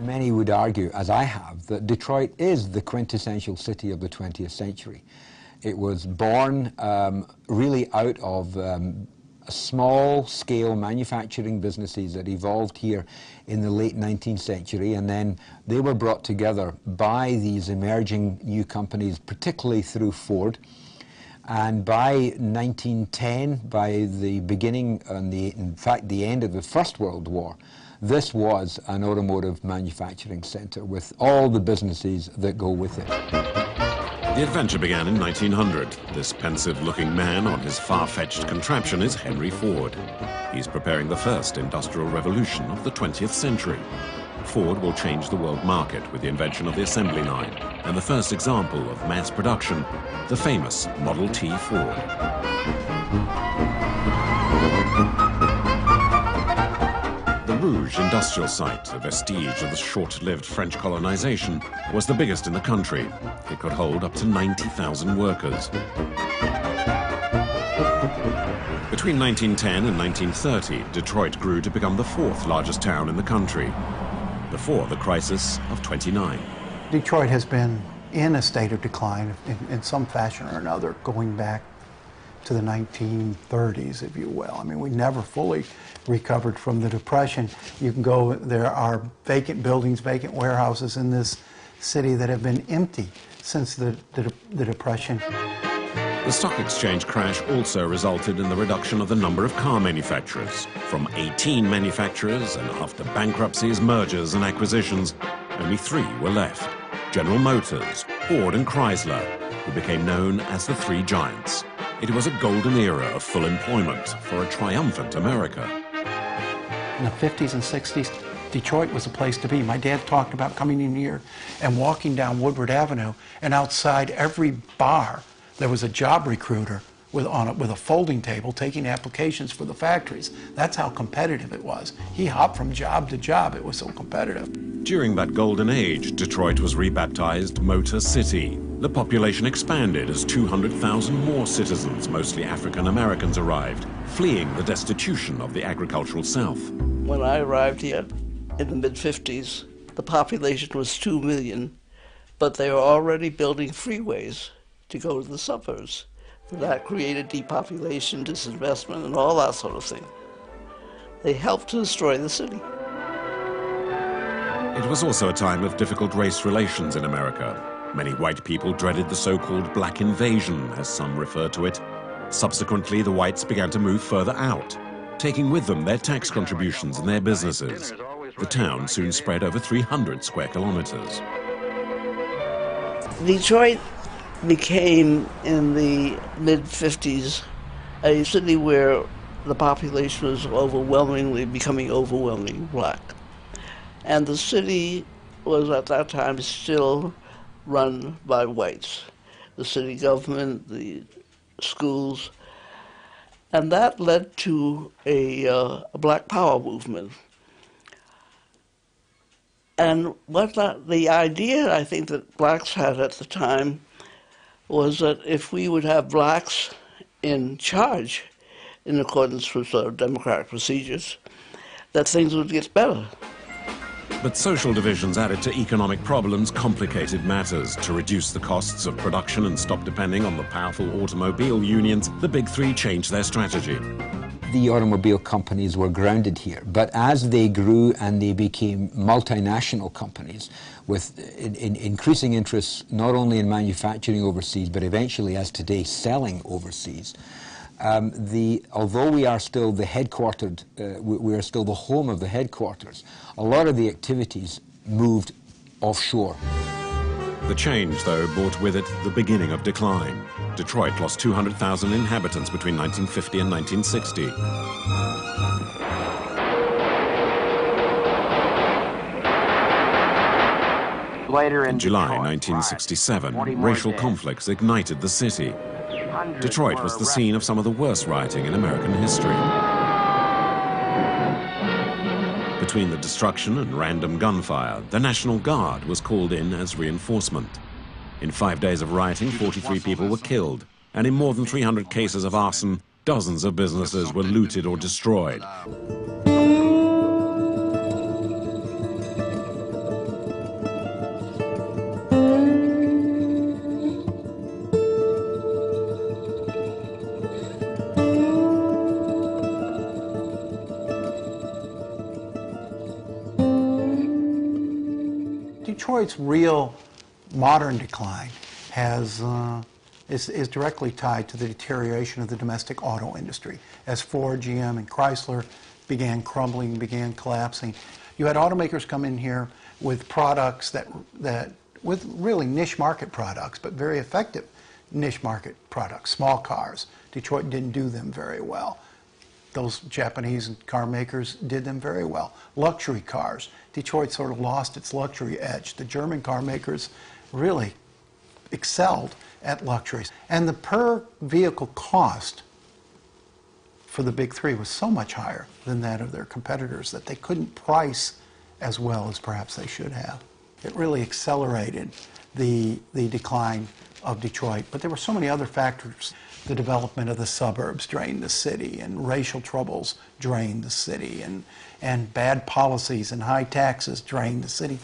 Many would argue, as I have, that Detroit is the quintessential city of the 20th century. It was born um, really out of um, small-scale manufacturing businesses that evolved here in the late 19th century, and then they were brought together by these emerging new companies, particularly through Ford. And by 1910, by the beginning, and the, in fact, the end of the First World War, this was an automotive manufacturing center with all the businesses that go with it. The adventure began in 1900. This pensive-looking man on his far-fetched contraption is Henry Ford. He's preparing the first industrial revolution of the 20th century. Ford will change the world market with the invention of the assembly line and the first example of mass production, the famous Model T Ford. Rouge industrial site, a vestige of the short-lived French colonization, was the biggest in the country. It could hold up to 90,000 workers. Between 1910 and 1930, Detroit grew to become the fourth largest town in the country before the crisis of 29. Detroit has been in a state of decline in, in, some fashion or another going back to the 1930s, if you will. I mean, we never fully recovered from the Depression. You can go, there are vacant buildings, vacant warehouses in this city that have been empty since the, the, the Depression. The stock exchange crash also resulted in the reduction of the number of car manufacturers. From 18 manufacturers, and after bankruptcies, mergers and acquisitions, only three were left. General Motors, Ford and Chrysler, who became known as the Three Giants. It was a golden era of full employment for a triumphant America. In the 50s and 60s, Detroit was a place to be. My dad talked about coming in here and walking down Woodward Avenue, and outside every bar there was a job recruiter with, on a, with a folding table taking applications for the factories. That's how competitive it was. He hopped from job to job. It was so competitive. During that golden age, Detroit was rebaptized Motor City. The population expanded as 200,000 more citizens, mostly African Americans, arrived, fleeing the destitution of the agricultural South. When I arrived here in the mid 50s, the population was 2 million, but they were already building freeways to go to the suburbs. That created depopulation, disinvestment, and all that sort of thing. They helped to destroy the city. It was also a time of difficult race relations in America. Many white people dreaded the so-called black invasion, as some refer to it. Subsequently, the whites began to move further out, taking with them their tax contributions and their businesses. The town soon spread over 300 square kilometers. Detroit became, in the mid 50s, a city where the population was overwhelmingly becoming overwhelmingly black. And the city was at that time still run by whites the city government, the schools. And that led to a, uh, a black power movement. And what that, the idea I think that blacks had at the time was that if we would have blacks in charge in accordance with uh, democratic procedures, that things would get better. But social divisions added to economic problems complicated matters. To reduce the costs of production and stop depending on the powerful automobile unions, the big three changed their strategy. The automobile companies were grounded here, but as they grew and they became multinational companies, with in, in increasing interests not only in manufacturing overseas, but eventually, as today, selling overseas. Um, the, although we are still the headquartered, uh, we, we, are still the home of the headquarters, a lot of the activities moved offshore. The change, though, brought with it the beginning of decline. Detroit lost 200,000 inhabitants between 1950 and 1960. Later in, in July Detroit, 1967, right. racial conflicts ignited the city. Detroit was the scene of some of the worst rioting in American history. Between the destruction and random gunfire, the National Guard was called in as reinforcement. In five days of rioting, 43 people were killed, and in more than 300 cases of arson, dozens of businesses were looted or destroyed. Detroit's real modern decline has, uh, is, is directly tied to the deterioration of the domestic auto industry. As Ford, GM, and Chrysler began crumbling, began collapsing, you had automakers come in here with products that, that with really niche market products, but very effective niche market products, small cars. Detroit didn't do them very well. Those Japanese car makers did them very well. Luxury cars. Detroit sort of lost its luxury edge. The German car makers really excelled at luxuries. And the per vehicle cost for the big three was so much higher than that of their competitors that they couldn't price as well as perhaps they should have. It really accelerated the, the decline of Detroit. But there were so many other factors. The development of the suburbs drained the city, and racial troubles drained the city, and, and bad policies and high taxes drained the city.